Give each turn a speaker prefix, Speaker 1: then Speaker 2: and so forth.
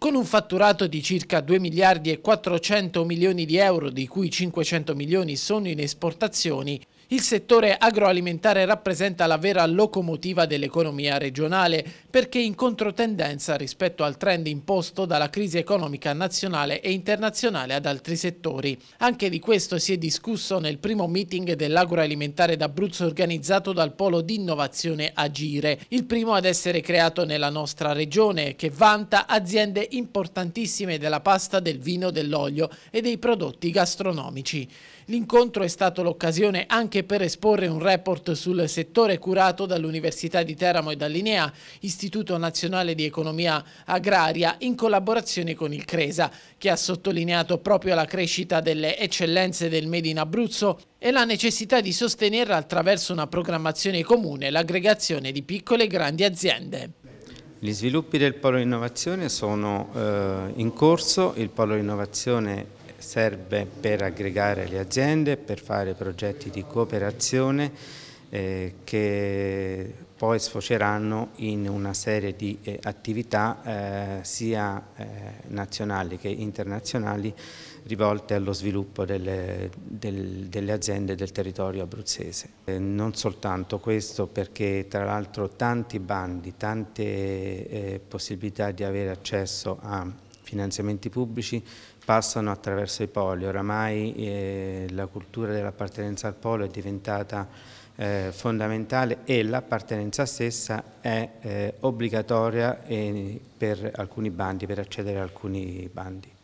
Speaker 1: Con un fatturato di circa 2 miliardi e 400 milioni di euro, di cui 500 milioni sono in esportazioni, il settore agroalimentare rappresenta la vera locomotiva dell'economia regionale perché in controtendenza rispetto al trend imposto dalla crisi economica nazionale e internazionale ad altri settori. Anche di questo si è discusso nel primo meeting dell'agroalimentare d'Abruzzo organizzato dal Polo di Innovazione Agire, il primo ad essere creato nella nostra regione che vanta aziende importantissime della pasta, del vino, dell'olio e dei prodotti gastronomici. L'incontro è stato l'occasione anche per esporre un report sul settore curato dall'Università di Teramo e dall'INEA, Istituto Nazionale di Economia Agraria, in collaborazione con il CRESA, che ha sottolineato proprio la crescita delle eccellenze del Made in Abruzzo e la necessità di sostenere attraverso una programmazione comune l'aggregazione di piccole e grandi aziende.
Speaker 2: Gli sviluppi del Polo Innovazione sono eh, in corso, il Polo Innovazione serve per aggregare le aziende, per fare progetti di cooperazione eh, che poi sfoceranno in una serie di eh, attività eh, sia eh, nazionali che internazionali rivolte allo sviluppo delle, del, delle aziende del territorio abruzzese. Eh, non soltanto questo perché tra l'altro tanti bandi, tante eh, possibilità di avere accesso a finanziamenti pubblici passano attraverso i poli. Oramai eh, la cultura dell'appartenenza al polo è diventata eh, fondamentale e l'appartenenza stessa è eh, obbligatoria eh, per alcuni bandi, per accedere a alcuni bandi.